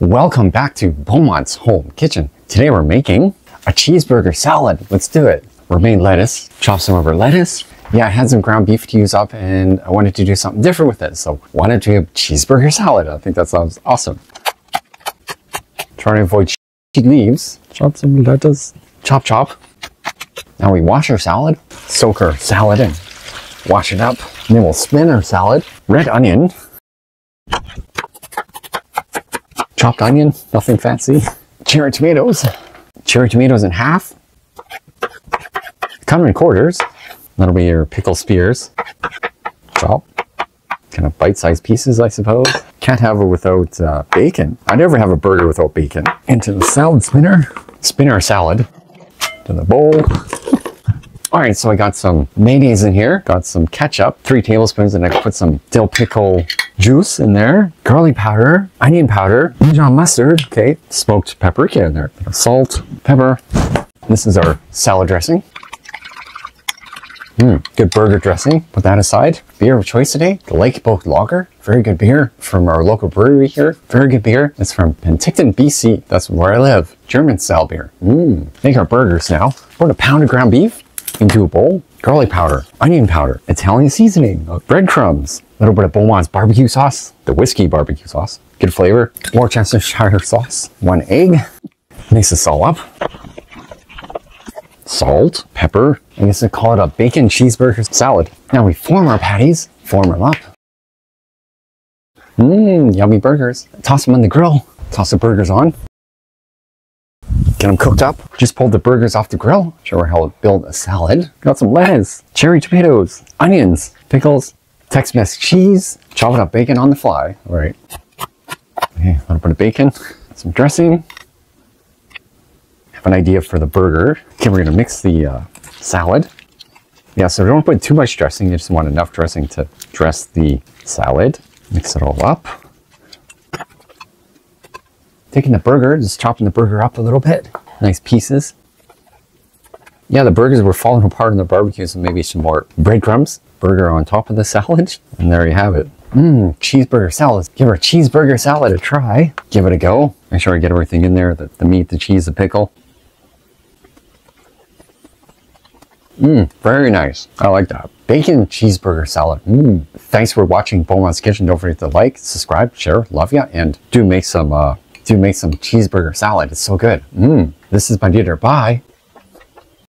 Welcome back to Beaumont's Home Kitchen. Today we're making a cheeseburger salad. Let's do it. We're lettuce. Chop some of our lettuce. Yeah, I had some ground beef to use up and I wanted to do something different with it. So why not do a cheeseburger salad? I think that sounds awesome. Trying to avoid leaves. Chop some lettuce. Chop, chop. Now we wash our salad. Soak our salad in. Wash it up. And then we'll spin our salad. Red onion. Chopped onion, nothing fancy. Cherry tomatoes. Cherry tomatoes in half. Cut them in quarters. That'll be your pickle spears. Chop. Kind of bite-sized pieces, I suppose. Can't have it without uh, bacon. I never have a burger without bacon. Into the salad spinner. Spin our salad. To the bowl. All right, so I got some mayonnaise in here, got some ketchup, three tablespoons, and I put some dill pickle juice in there, garlic powder, onion powder, Dijon mustard, okay, smoked paprika in there, salt, pepper. This is our salad dressing. Mm, good burger dressing. Put that aside. Beer of choice today, the Lake Boat Lager. Very good beer from our local brewery here. Very good beer. It's from Penticton, BC. That's where I live. German style beer. Mmm. Make our burgers now. Put a pound of ground beef, into a bowl, garlic powder, onion powder, Italian seasoning, uh, breadcrumbs, a little bit of Beaumont's barbecue sauce, the whiskey barbecue sauce, good flavor, Worcestershire sauce, one egg, mix this all up, salt, pepper, I guess I call it a bacon cheeseburger salad. Now we form our patties, form them up. Mmm, yummy burgers. Toss them on the grill, toss the burgers on, Get them cooked up. Just pulled the burgers off the grill. Show her how to build a salad. Got some lettuce, cherry tomatoes, onions, pickles, Tex-Mex cheese, chopping up bacon on the fly. All right. Okay, a little bit of bacon, some dressing. Have an idea for the burger. Okay, we're gonna mix the uh, salad. Yeah, so don't put too much dressing. You just want enough dressing to dress the salad. Mix it all up taking the burger, just chopping the burger up a little bit. Nice pieces. Yeah, the burgers were falling apart in the barbecue, so maybe some more breadcrumbs. Burger on top of the salad, and there you have it. Mmm, cheeseburger salad. Give our cheeseburger salad a try. Give it a go. Make sure I get everything in there, the, the meat, the cheese, the pickle. Mmm, very nice. I like that. Bacon cheeseburger salad. Mmm. Thanks for watching Beaumont's Kitchen. Don't forget to like, subscribe, share, love ya, and do make some uh, to make some cheeseburger salad. It's so good. Mmm. This is my dinner. Bye.